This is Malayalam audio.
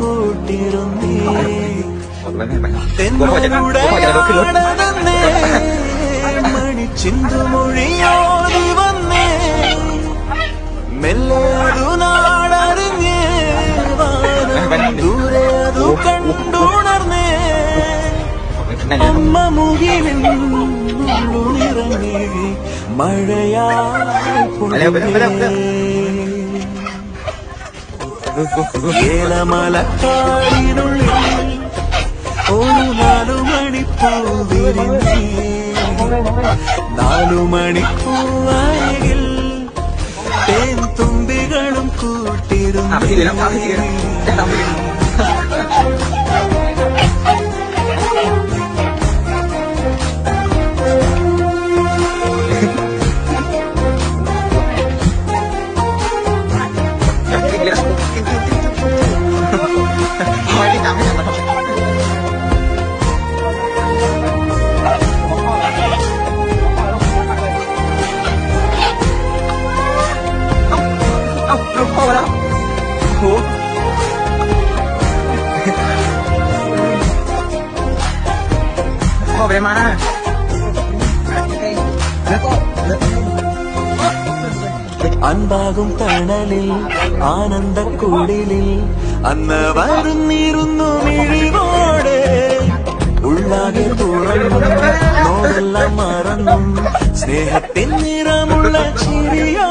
കൂട്ടിരുന്നേ എന്നോടെ മണിച്ചിന്തു മൊഴിയോടി വന്നേ മെല്ലെ അതു നാടറിഞ്ഞേ ദൂരെ അതു കണ്ടുണർന്നേ അമ്മ മുകിലും നിറങ്ങി മഴയാ ஏலமலத்தாடினுள் ஒரு நாலு மணி பூவிருந்தே நாலு மணி பூவாயில் தேன் দেখো হবে അൻപാകും തണലിൽ ആനന്ദക്കുടലിൽ അന്ന് വരുന്നിരുന്നു മിഴിവോടെ. ഉള്ളാകെ തുറന്നും മറന്നും സ്നേഹത്തിൻ നിറമുള്ള ചിരിയോ